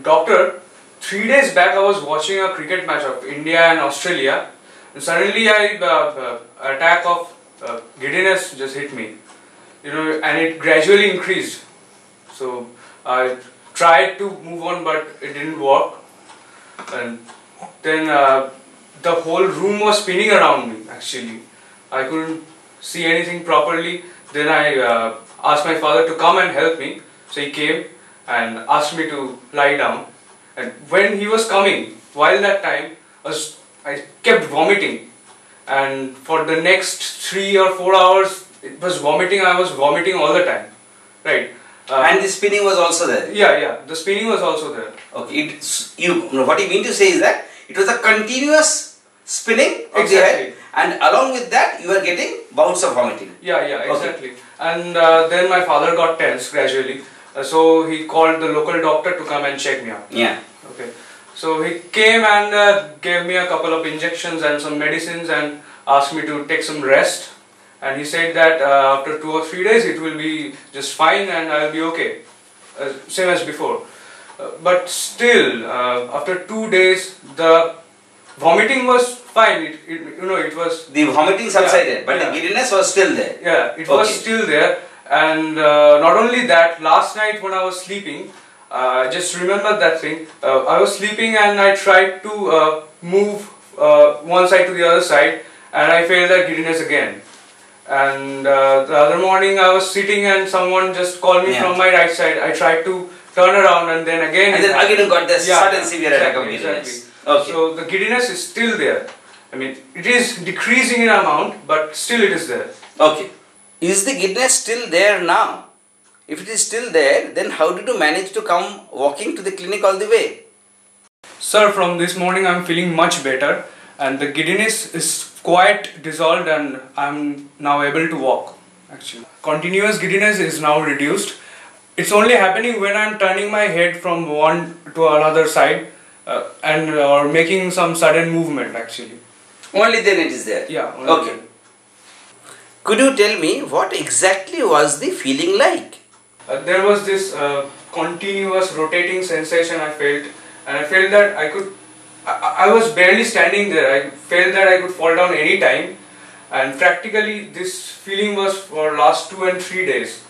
doctor, three days back I was watching a cricket match of India and Australia, and suddenly I uh, uh, attack of uh, giddiness just hit me, you know, and it gradually increased. So I tried to move on, but it didn't work, and then uh, the whole room was spinning around me. Actually, I couldn't see anything properly. Then I uh, asked my father to come and help me. So he came and asked me to lie down. And when he was coming, while that time, I, was, I kept vomiting. And for the next three or four hours, it was vomiting. I was vomiting all the time. Right. Uh, and the spinning was also there. yeah, yeah. The spinning was also there. Okay, it, you what you mean to say is that it was a continuous spinning of the Exactly. head, and along with that, you were getting bouts of vomiting. Yeah, yeah, Okay. exactly. And uh, then my father got tense gradually. Uh, so he called the local doctor to come and check me out. Yeah. Okay. So he came and uh, gave me a couple of injections and some medicines and asked me to take some rest. And he said that uh, after two or three days it will be just fine and I'll be okay, uh, same as before. Uh, but still, uh, after two days, the vomiting was fine. It, it, you know, it was The vomiting subsided, but yeah. the giddiness was still there. yeah, it was still there. And uh, not only that, last night when I was sleeping, uh, I just remember that thing. Uh, I was sleeping and I tried to uh, move uh, one side to the other side, and I felt that giddiness again. And uh, the other morning I was sitting and someone just called me Yeah. from my right side. I tried to turn around and then again. And then happened. again got the Yeah, sudden severe attack of giddiness. exactly. Okay. So the giddiness is still there. I mean, it is decreasing in amount, but still it is there. Okay. Is the giddiness still there now? If it is still there, then how did you manage to come walking to the clinic all the way? Sir, from this morning I'm feeling much better and the giddiness is quite dissolved and I'm now able to walk actually. Continuous giddiness is now reduced. It's only happening when I'm turning my head from one to another side uh, and or making some sudden movement actually. Only then it is there. Yeah. only Okay. then. Could you tell me what exactly was the feeling like? Uh, there was this uh, continuous rotating sensation I felt, and I felt that I could. I, I was barely standing there. I felt that I could fall down any time, and practically this feeling was for last two and three days.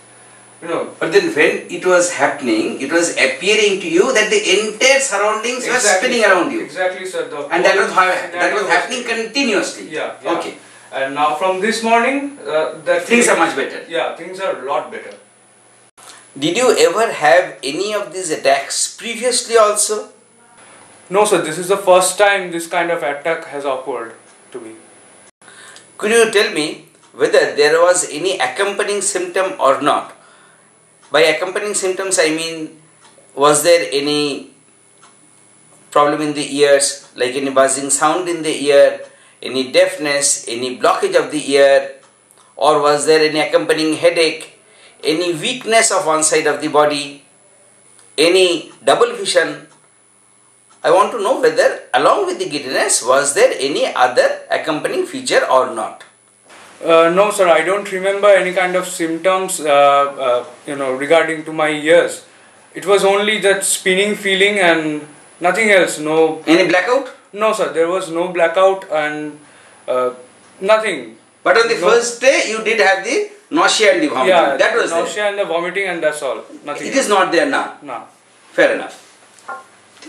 You know. But then when it was happening, it was appearing to you that the entire surroundings were spinning sir. around you. Exactly, sir. The And that was, that was happening continuously. Yeah, yeah. Okay. And now from this morning, uh, that Things are much better. Yeah, things are a lot better. Did you ever have any of these attacks previously also? No, sir. This is the first time this kind of attack has occurred to me. Could you tell me whether there was any accompanying symptom or not? By accompanying symptoms, I mean, was there any problem in the ears, like any buzzing sound in the ear, any deafness, any blockage of the ear, or was there any accompanying headache, any weakness of one side of the body, any double vision? I want to know whether, along with the giddiness, was there any other accompanying feature or not? Uh, no, sir. I don't remember any kind of symptoms. Uh, uh, you know, regarding to my ears. It was only that spinning feeling and nothing else. No, Any blackout? No, sir. There was no blackout and uh, nothing. But on the No. first day, you did have the nausea and the vomiting. Yeah, that was nausea and the vomiting, and that's all. there. Nothing. It is not there now. No. Fair enough.